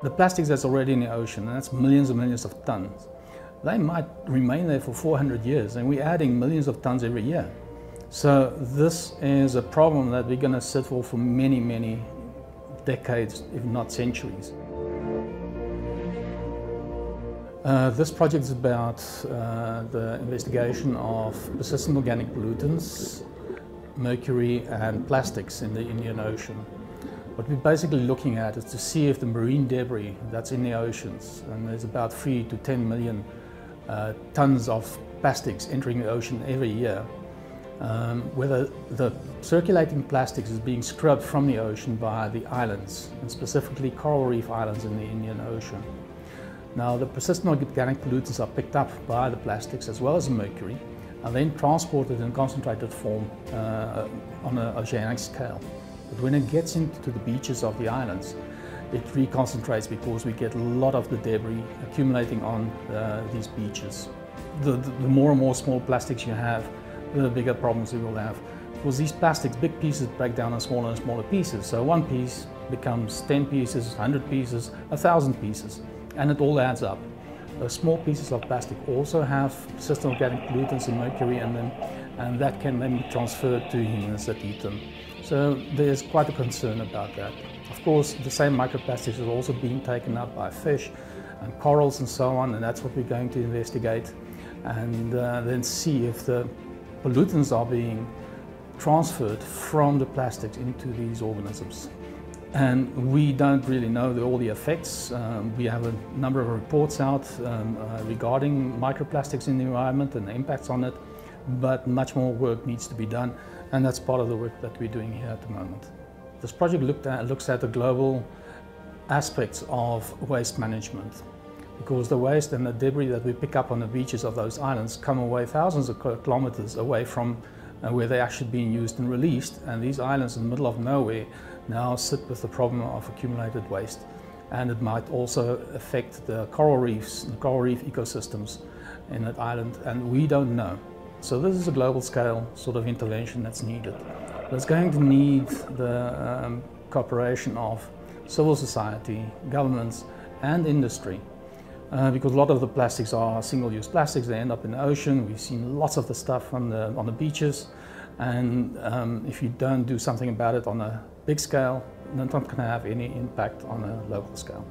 The plastics that's already in the ocean, and that's millions and millions of tons, they might remain there for 400 years, and we're adding millions of tons every year. So this is a problem that we're going to sit for for many, many decades, if not centuries. Uh, this project is about uh, the investigation of persistent organic pollutants, mercury and plastics in the Indian Ocean. What we're basically looking at is to see if the marine debris that's in the oceans, and there's about 3 to 10 million uh, tons of plastics entering the ocean every year, um, whether the circulating plastics is being scrubbed from the ocean by the islands, and specifically coral reef islands in the Indian Ocean. Now the persistent organic pollutants are picked up by the plastics as well as the mercury and then transported in concentrated form uh, on an oceanic scale. But when it gets into the beaches of the islands, it reconcentrates because we get a lot of the debris accumulating on uh, these beaches. The, the, the, more and more small plastics you have, the bigger problems we will have. Because these plastics, big pieces break down in smaller and smaller pieces. So one piece becomes 10 pieces, 100 pieces, 1,000 pieces and it all adds up. Uh, small pieces of plastic also have persistent organic pollutants and mercury in them, and that can then be transferred to humans that eat them. So there's quite a concern about that. Of course, the same microplastics is also being taken up by fish and corals and so on, and that's what we're going to investigate and uh, then see if the pollutants are being transferred from the plastics into these organisms. And we don't really know the, all the effects. Um, we have a number of reports out um, uh, regarding microplastics in the environment and the impacts on it, but much more work needs to be done, and that's part of the work that we're doing here at the moment. This project at, looks at the global aspects of waste management because the waste and the debris that we pick up on the beaches of those islands come away thousands of kilometers away from uh, where they're actually being used and released. And these islands in the middle of nowhere now sit with the problem of accumulated waste. And it might also affect the coral reefs, the coral reef ecosystems in that island, and we don't know. So this is a global scale sort of intervention that's needed. It's going to need the um, cooperation of civil society, governments, and industry. Uh, because a lot of the plastics are single-use plastics, they end up in the ocean. We've seen lots of the stuff on the, on the beaches. And um, if you don't do something about it on a big scale, then it's not going to have any impact on a local scale.